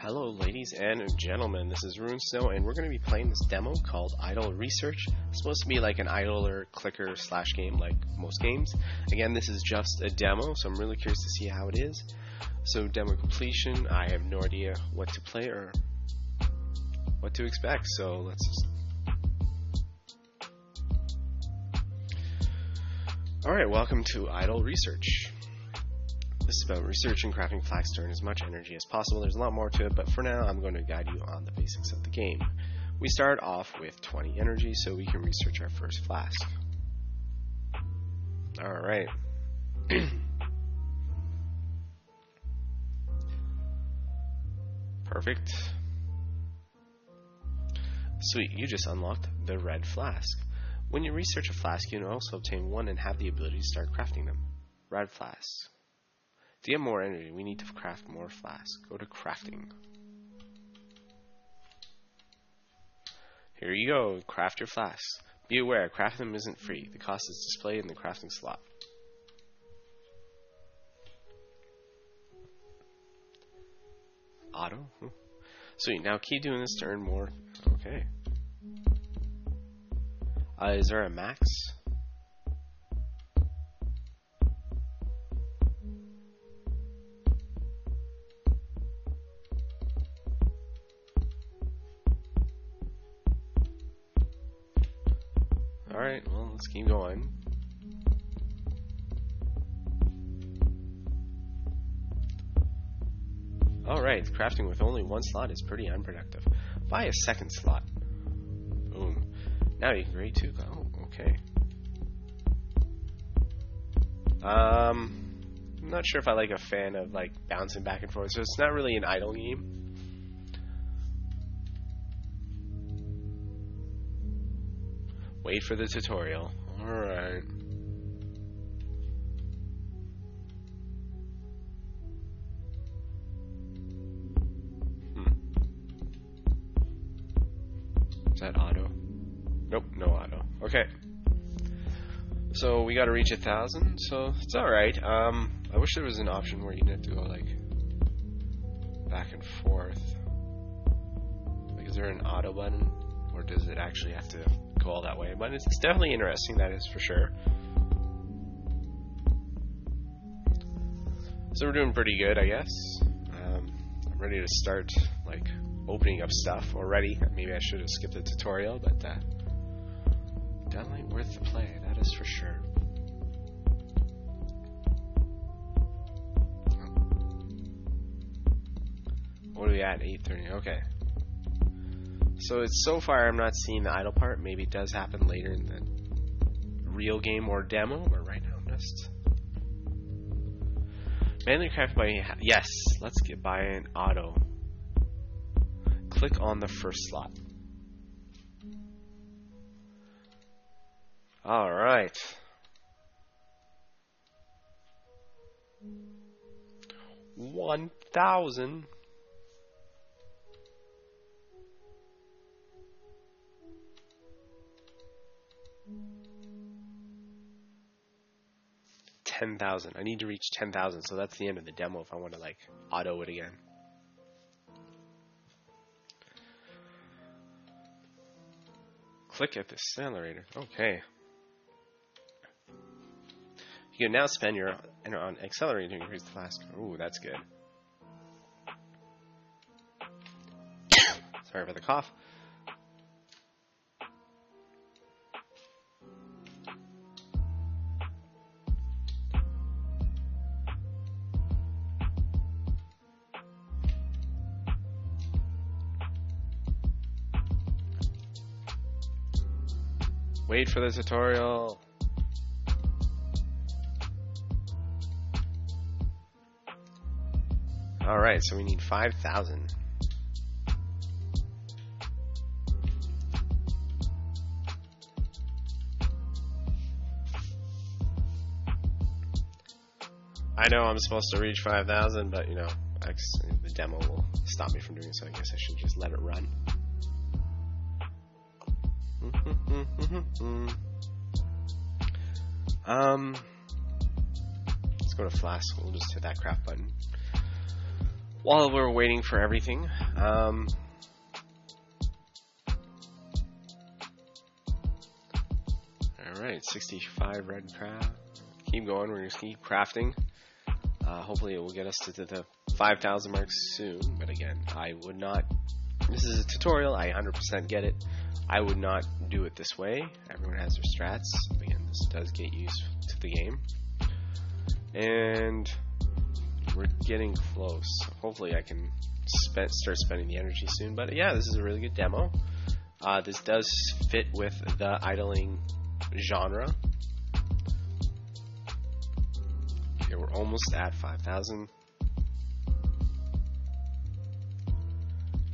Hello, ladies and gentlemen. This is Rune Snow, and we're going to be playing this demo called Idle Research. It's supposed to be like an idler clicker slash game, like most games. Again, this is just a demo, so I'm really curious to see how it is. So, demo completion. I have no idea what to play or what to expect. So let's. Just... All right, welcome to Idle Research. About researching crafting to earn as much energy as possible. There's a lot more to it, but for now, I'm going to guide you on the basics of the game. We start off with 20 energy, so we can research our first flask. Alright. Perfect. Sweet, you just unlocked the red flask. When you research a flask, you can also obtain one and have the ability to start crafting them. Red flask. To get more energy, we need to craft more flasks. Go to crafting. Here you go, craft your flasks. Be aware, crafting them isn't free. The cost is displayed in the crafting slot. Auto? Sweet, now keep doing this to earn more. Okay. Uh, is there a max? Keep going. Alright, crafting with only one slot is pretty unproductive. Buy a second slot. Boom. Now you can create two. Oh, okay. Um, I'm not sure if I like a fan of like bouncing back and forth, so it's not really an idle game. Wait for the tutorial. Alright. Hmm. Is that auto? Nope, no auto. Okay. So we gotta reach a thousand, so it's alright. Um, I wish there was an option where you didn't have to go like back and forth. Like, is there an auto button? Or does it actually have to go all that way? But it's, it's definitely interesting, that is for sure. So we're doing pretty good, I guess. Um, I'm ready to start, like, opening up stuff already. Maybe I should have skipped the tutorial, but uh, definitely worth the play, that is for sure. What are we at? 8.30, okay. So it's so far I'm not seeing the idle part. Maybe it does happen later in the real game or demo, but right now I'm just manually craft by yes. Let's get by an auto. Click on the first slot. All right. One thousand. Ten thousand. I need to reach ten thousand, so that's the end of the demo if I want to like auto it again. Click at the accelerator. Okay. You can now spend your on accelerator to increase the flask. Ooh, that's good. Sorry for the cough. Wait for the tutorial. Alright, so we need 5,000. I know I'm supposed to reach 5,000, but you know, the demo will stop me from doing so. I guess I should just let it run. Um, let's go to Flask. We'll just hit that craft button. while we're waiting for everything, um, Alright, 65 red craft. Keep going, we're to keep crafting. Uh, hopefully it will get us to the, the 5,000 mark soon, but again, I would not, this is a tutorial, I 100% get it. I would not do it this way. Everyone has their strats. Again, this does get used to the game. And we're getting close. Hopefully I can spend, start spending the energy soon. But yeah, this is a really good demo. Uh, this does fit with the idling genre. Okay, we're almost at 5,000.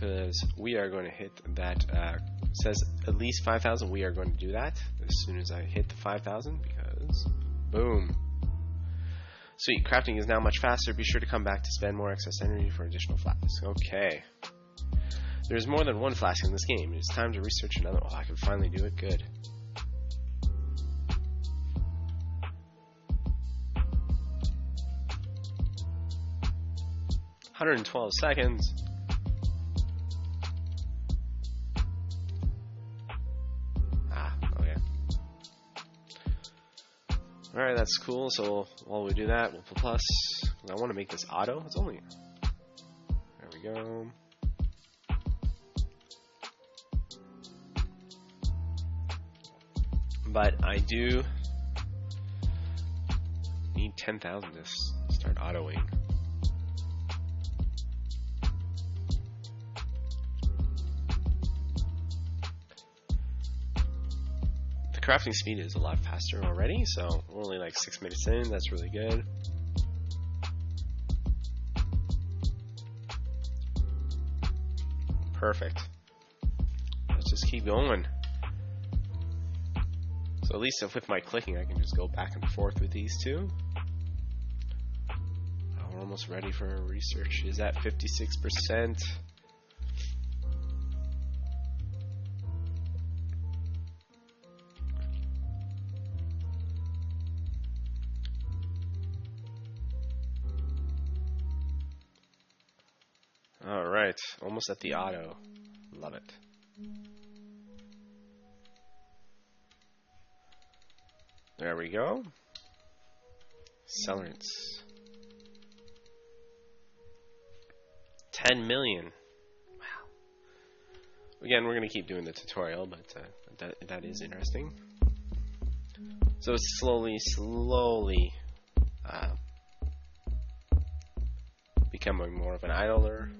Because we are going to hit that, uh, says at least 5,000. We are going to do that as soon as I hit the 5,000 because, boom. Sweet, crafting is now much faster. Be sure to come back to spend more excess energy for additional flasks. Okay. There's more than one flask in this game. It's time to research another. Oh, I can finally do it. Good. Hundred and twelve seconds. Alright, that's cool. So while we do that, we'll put plus. I want to make this auto. It's only. There we go. But I do need 10,000 to start autoing. Crafting speed is a lot faster already, so we're only like six minutes in. That's really good. Perfect. Let's just keep going. So at least with my clicking, I can just go back and forth with these two. Oh, we're almost ready for research. Is that 56%? Alright, almost at the auto. Love it. There we go. Celerants. 10 million. Wow. Again, we're going to keep doing the tutorial, but uh, that, that is interesting. So it's slowly, slowly uh, becoming more of an idler.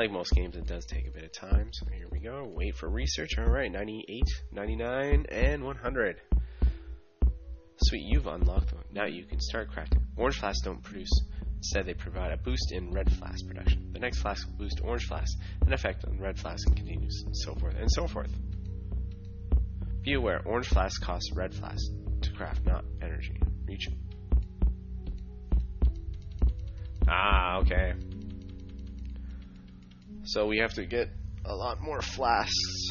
Like most games, it does take a bit of time. So here we go. Wait for research. All right, 98, 99, and 100. Sweet, you've unlocked them. Now you can start crafting. Orange flasks don't produce. Instead, they provide a boost in red flask production. The next flask will boost orange flask, an effect on red flask and continues, and so forth, and so forth. Be aware, orange flask costs red flask to craft, not energy. Reach. Ah, okay. So we have to get a lot more flasks.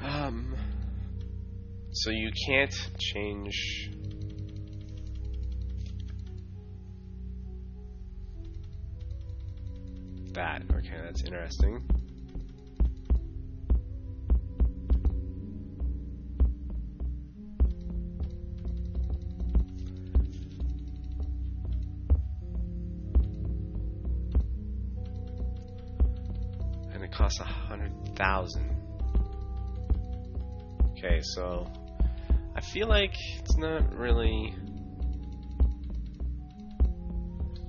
Um, so you can't change. That. Okay, that's interesting. A hundred thousand. Okay, so I feel like it's not really.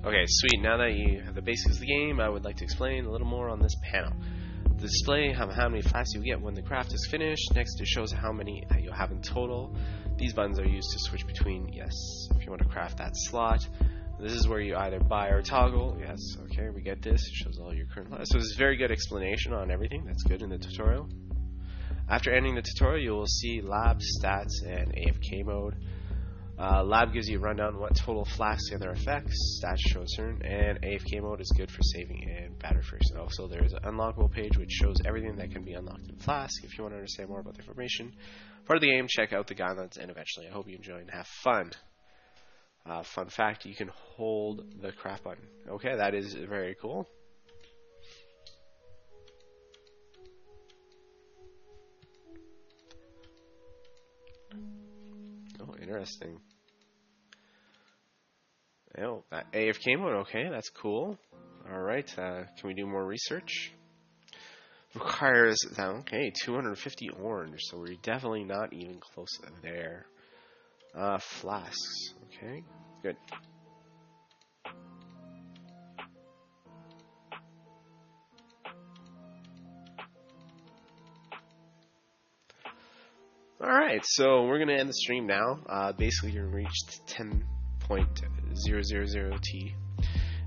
Okay, sweet. Now that you have the basics of the game, I would like to explain a little more on this panel. The display how, how many flasks you get when the craft is finished. Next, it shows how many you'll have in total. These buttons are used to switch between, yes, if you want to craft that slot. This is where you either buy or toggle. Yes, okay, we get this. It shows all your current lives. So it's a very good explanation on everything. That's good in the tutorial. After ending the tutorial, you will see lab, stats, and AFK mode. Uh, lab gives you a rundown on what total flasks and their effects. Stats show certain, and AFK mode is good for saving and battery. So also there's an unlockable page which shows everything that can be unlocked in Flask. If you want to understand more about the information part of the game, check out the guidelines, and eventually I hope you enjoy and have fun. Uh, fun fact: you can hold the craft button. Okay, that is very cool. Oh, interesting. Oh, AFK mode. Okay, that's cool. All right, uh, can we do more research? Requires okay, 250 orange, so we're definitely not even close there. Uh, flasks. Okay, good. Alright, so we're going to end the stream now. Uh, basically, you reached 10.000t.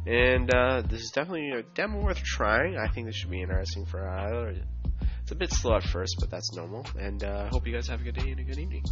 And uh, this is definitely a demo worth trying. I think this should be interesting for uh, It's a bit slow at first, but that's normal. And uh, I hope you guys have a good day and a good evening.